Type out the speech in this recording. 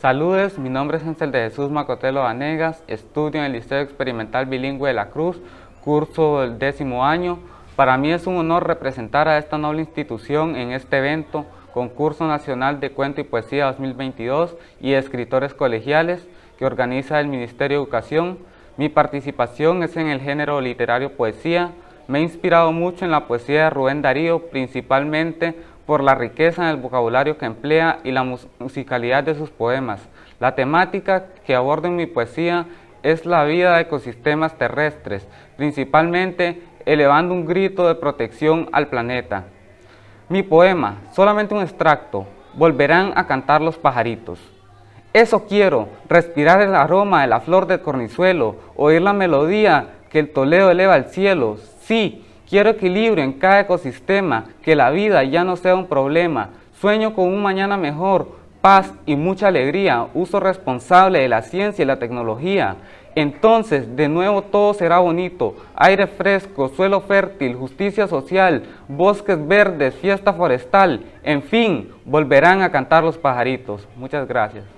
Saludes, mi nombre es Ansel de Jesús Macotelo Vanegas, estudio en el Liceo Experimental Bilingüe de la Cruz, curso del décimo año. Para mí es un honor representar a esta noble institución en este evento, Concurso Nacional de Cuento y Poesía 2022 y Escritores Colegiales, que organiza el Ministerio de Educación. Mi participación es en el género literario poesía. Me he inspirado mucho en la poesía de Rubén Darío, principalmente por la riqueza en el vocabulario que emplea y la musicalidad de sus poemas. La temática que abordo en mi poesía es la vida de ecosistemas terrestres, principalmente elevando un grito de protección al planeta. Mi poema, solamente un extracto, volverán a cantar los pajaritos. Eso quiero, respirar el aroma de la flor del cornizuelo, oír la melodía que el toleo eleva al cielo. Sí, quiero equilibrio en cada ecosistema, que la vida ya no sea un problema. Sueño con un mañana mejor, paz y mucha alegría, uso responsable de la ciencia y la tecnología. Entonces, de nuevo todo será bonito, aire fresco, suelo fértil, justicia social, bosques verdes, fiesta forestal, en fin, volverán a cantar los pajaritos. Muchas gracias.